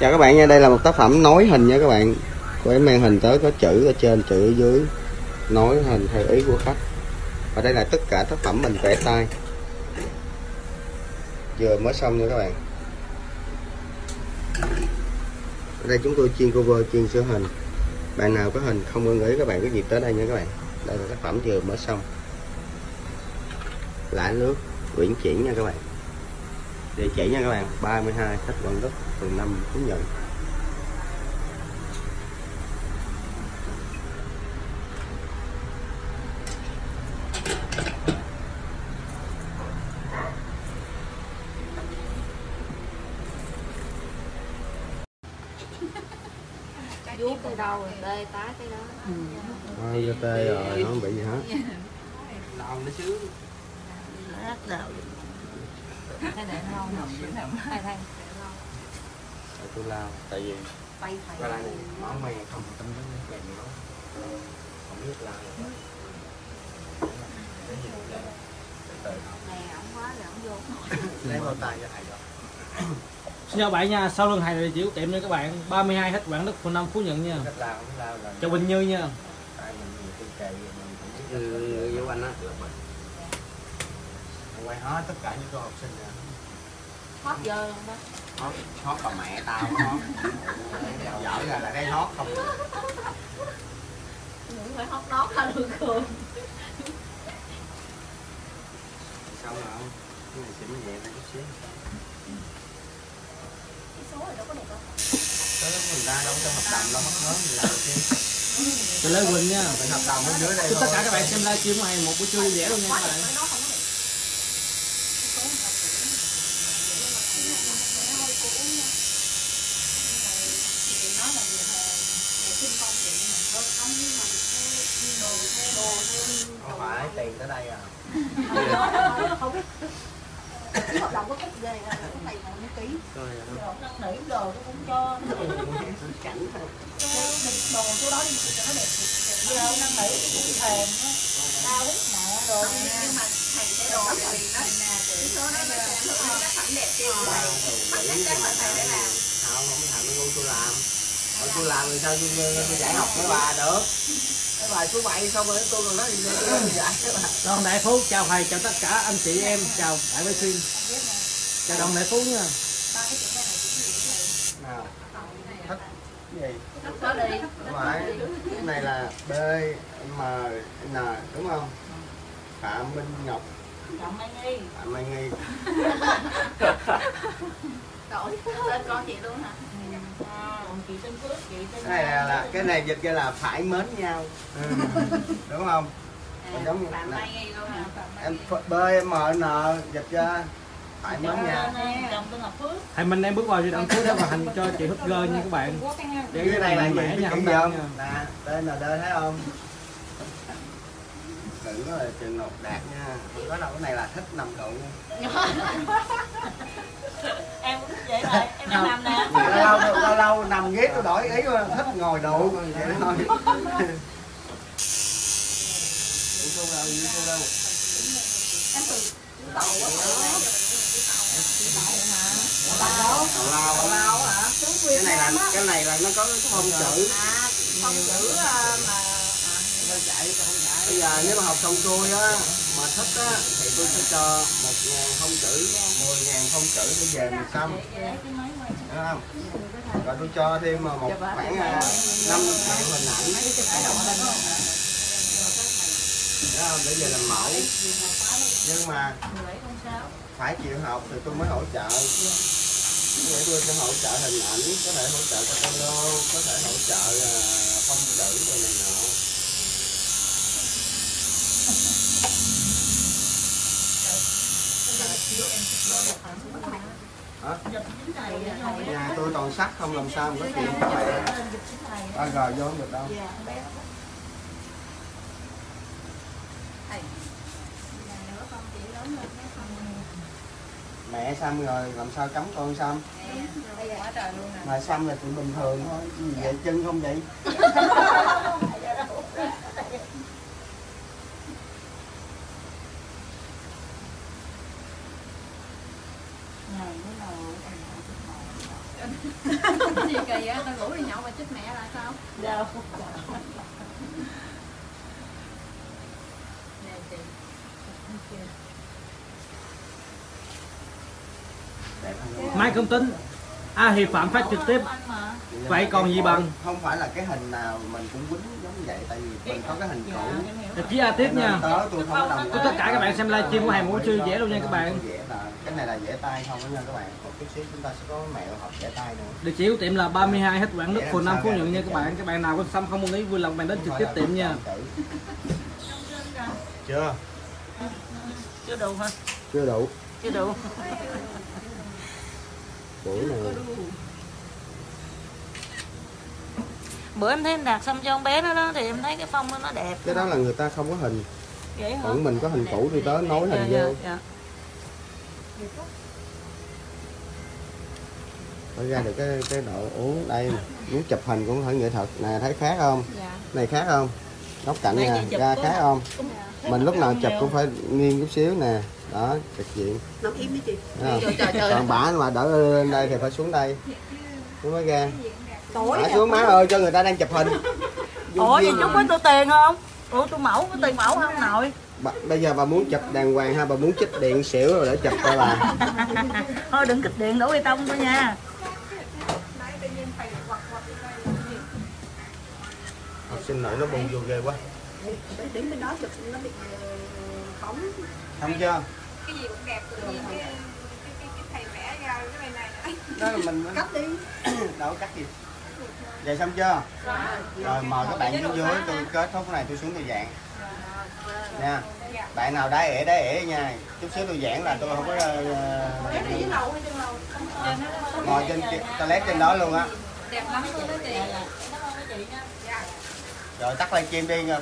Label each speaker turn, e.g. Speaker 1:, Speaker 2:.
Speaker 1: chào các bạn nha, đây là một tác phẩm nối hình nha các bạn. Của em mang hình tới, có chữ ở trên, chữ ở dưới. Nối hình theo ý của khách. Và đây là tất cả tác phẩm mình vẽ tay. Vừa mới xong nha các bạn. Ở đây chúng tôi chuyên cover, chuyên sửa hình. Bạn nào có hình không ưng ý các bạn có dịp tới đây nha các bạn. Đây là tác phẩm vừa mới xong. Lã nước, quyển chuyển nha các bạn địa chỉ nha các bạn 32 khách Quận Đức phường 5 Phú Nhuận.
Speaker 2: Vuốt tới đâu rồi? Tê tái tới đó.
Speaker 1: Thôi cho tê rồi nó không bị gì hết.
Speaker 3: Lòng nó sướng
Speaker 2: nó rất đầu cái này không hai thằng
Speaker 1: Để tôi lao tại vì
Speaker 2: bay phải
Speaker 1: qua đây món mày không tâm với mày nữa không biết lao
Speaker 2: này ổng quá rồi ổng vô
Speaker 1: lấy bao tay cho thầy rồi
Speaker 3: Xin chào bạn nha, sau lưng thầy địa chỉ của tiệm nha các bạn 32 hết Quảng Đức, phường 5 Phú Nhuận nha.
Speaker 1: Cho
Speaker 3: Chào Bình Như nha.
Speaker 1: Tại mình nhiều mình biết ừ, anh á quay hết tất cả những cô học sinh nè
Speaker 2: hót giờ luôn đó
Speaker 1: hót hót bà mẹ tao hót dở ra là cái hót không
Speaker 2: cũng phải hót nót ra được cường
Speaker 1: xong rồi không? Cái này xỉn nhẹ một chút xíu. Tới lúc mình ra đâu có hợp đồng đâu mất lớn mình làm chi
Speaker 3: Chào Lê Quỳnh nha.
Speaker 1: Mình hợp đồng bên dưới đây
Speaker 3: tất cả các bạn xem livestream này một buổi trưa vui vẻ luôn nha các bạn
Speaker 1: không phải, tiền tới đây à.
Speaker 2: Không biết hợp đồng có cách ghê là cái này mà nó ký
Speaker 1: rồi
Speaker 2: năn nỉ đồ nó cũng cho
Speaker 1: cảnh
Speaker 2: đồ số đó đi cho nó đẹp giờ năn nỉ cũng thèm á đau mẹ đồ nhưng mà thầy sẽ đồ thì nó số đó nó nó phẩm đẹp chắn là thầy để làm
Speaker 1: không không thằng nó ngu tôi làm tôi làm thì sao tôi, tôi giải học với bà được cái bài số 7 xong rồi tôi còn nói gì nữa tôi không giải cái bà
Speaker 3: Đoàn Đại Phú, chào thầy, chào tất cả anh chị em Chào Đại Quế Xuyên Chào Đoàn Đại Phú nha.
Speaker 1: Nào thích cái gì phải cái này là B M N đúng không? Phạm Minh Ngọc.
Speaker 2: Trọng Mai Nghi.
Speaker 1: Phạm Mai Nghi
Speaker 2: đổi. Tên con chị luôn hả? Còn chị tên Phước chị tên
Speaker 1: cái này là, là cái này dịch ra là phải mến nhau. Ừ. đúng không? Còn giống.
Speaker 2: Mai Nghi luôn hả?
Speaker 1: Em B M N dịch ra phải mến nhau.
Speaker 2: là Phước.
Speaker 3: Thầy Minh em bước vào thì đăng ký để hoàn thành cho chị Hút Gơ nha các bạn. Để
Speaker 1: cái này là
Speaker 3: mẻ nha, không nha.
Speaker 1: Nè tên là đơ thấy không? Đừng có là trường ngọc đạt nha. Có đâu cái này là thích nằm độ nha
Speaker 2: em rồi em nè
Speaker 1: lâu lâu lâu, lâu nằm ghế tôi đổi ý thích ngồi đụ vậy thôi đâu đâu
Speaker 2: em từ tàu quá tàu lao hả
Speaker 1: cái này là cái này là nó có cái thông chữ
Speaker 2: không chữ mà
Speaker 1: bây giờ nếu mà học xong xuôi á mà thích á tôi sẽ cho một ờ, ngàn không chữ mười ngàn không chữ để về mình
Speaker 2: xăm,
Speaker 1: Đúng không? Rồi tôi cho thêm ờ, một khoảng ờ, năm triệu hình ảnh. Đúng không? Để về làm mẫu. Nhưng mà phải chịu học thì tôi mới hỗ trợ. Để tôi sẽ hỗ trợ hình ảnh, có thể hỗ trợ catalog, có thể hỗ trợ phong chữ rồi này nọ. Hả? Nhà tôi toàn sắt không làm sao mà có chuyện các bạn À, rồi vô không được đâu. Mẹ xăm rồi làm sao cấm con xăm mà xăm là chuyện bình thường thôi. Gì vậy chân không vậy
Speaker 2: này mới là gì kỳ á tao ngủ đi nhậu mà chết mẹ là sao?
Speaker 4: Đâu
Speaker 1: đẹp không
Speaker 3: mai không tính. A hiệp phạm phát trực tiếp Vậy còn gì bằng?
Speaker 1: không phải là cái hình nào mình cũng quýnh giống vậy tại vì mình có cái hình cũ.
Speaker 3: Tạp chí A tiếp nha.
Speaker 1: Tớ tôi không có đồng
Speaker 3: tất cả các bạn xem livestream của hàng mẫu sư dễ luôn nha các bạn.
Speaker 1: Dễ là cái này là dễ tay không nha các bạn. Một chút xíu chúng ta sẽ có mẹo học dễ tay nữa.
Speaker 3: Địa chỉ của tiệm là 32 hết Quảng Đức, phường 5 Phú Nhuận nha các bạn. Các bạn nào quan tâm không muốn ý vui lòng bạn đến trực tiếp tiệm nha.
Speaker 1: chưa?
Speaker 4: Chưa đủ hả?
Speaker 1: Chưa đủ.
Speaker 4: Chưa đủ.
Speaker 1: Buổi này
Speaker 4: bữa em thấy em đặt xong cho con bé đó, đó thì em thấy cái phong đó nó đẹp.
Speaker 1: Cái đó là người ta không có hình.
Speaker 4: Vậy hả?
Speaker 1: Còn mình có hình cũ thì tớ nối hình
Speaker 4: dạ,
Speaker 1: vô.
Speaker 4: dạ,
Speaker 1: phải ra được cái cái độ uống đây. Muốn chụp hình cũng phải nghệ thuật. Nè thấy khác không?
Speaker 2: Dạ.
Speaker 1: Này khác không? Góc cạnh nè ra khác không.
Speaker 4: dạ.
Speaker 1: mình lúc nào chụp
Speaker 4: nhiều.
Speaker 1: cũng phải nghiêng chút xíu nè. Đó trực diện.
Speaker 2: Nó im đi chị.
Speaker 1: Còn bả mà đỡ lên đây thì phải xuống đây. Nó mới ra
Speaker 2: tối
Speaker 1: bả xuống má ơi cho người ta đang chụp hình.
Speaker 4: Ủa vậy chút có tôi tiền không? Ủa tôi mẫu có tiền mẫu không? Nội.
Speaker 1: Bà- bây giờ bà muốn chụp đàng hoàng ha? Bà muốn chích điện xỉu rồi để chụp cho bà.
Speaker 4: Thôi đừng kích điện đổ bê tông thôi nha.
Speaker 1: Học sinh nội nó bù vô ghê quá.
Speaker 2: Đến bên đó chụp nó bị phóng
Speaker 1: không chưa?
Speaker 2: Cái gì cũng đẹp tự nhiên cái cái cái, cái thầy vẽ ra cái này này.
Speaker 1: Đó là mình
Speaker 2: cắt đi.
Speaker 1: Đâu cắt gì vậy xong chưa? Rồi mời các bạn xuống dưới tôi kết thúc cái này tôi xuống tôi giảng nha. Bạn nào đá ẻ đá ẻ nha. Chút xíu tôi giảng là tôi không có
Speaker 2: lầu
Speaker 1: ngồi trên toilet trên đó luôn á.
Speaker 2: Đẹp lắm luôn đó chị.
Speaker 1: Rồi tắt livestream đi nha